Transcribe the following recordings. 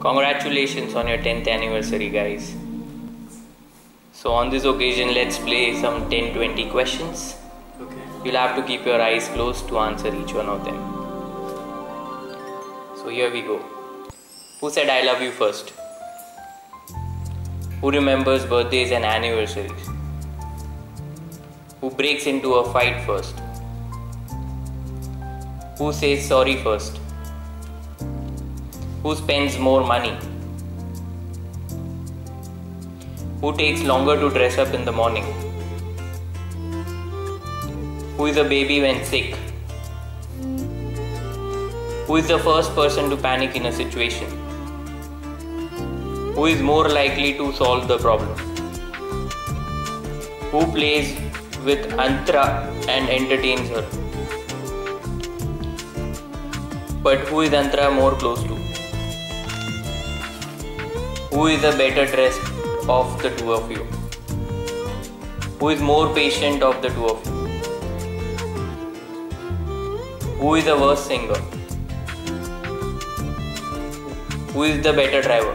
Congratulations on your 10th anniversary, guys. So, on this occasion, let's play some 10 20 questions. Okay. You'll have to keep your eyes closed to answer each one of them. So, here we go. Who said I love you first? Who remembers birthdays and anniversaries? Who breaks into a fight first? Who says sorry first? Who spends more money? Who takes longer to dress up in the morning? Who is a baby when sick? Who is the first person to panic in a situation? Who is more likely to solve the problem? Who plays with Antra and entertains her? But who is Antra more close to? Who is the better dressed of the two of you? Who is more patient of the two of you? Who is the worst singer? Who is the better driver?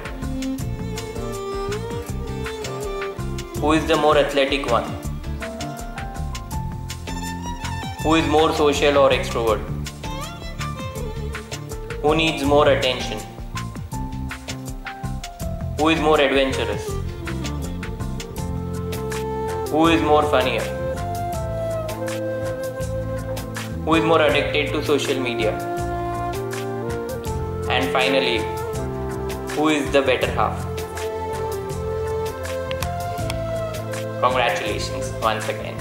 Who is the more athletic one? Who is more social or extrovert? Who needs more attention? Who is more adventurous? Who is more funnier? Who is more addicted to social media? And finally, who is the better half? Congratulations once again.